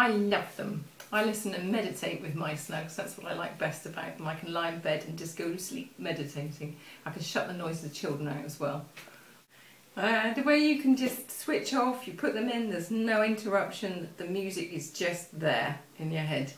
I love them. I listen and meditate with my snugs. That's what I like best about them. I can lie in bed and just go to sleep meditating. I can shut the noise of the children out as well. Uh, the way you can just switch off, you put them in, there's no interruption, the music is just there in your head.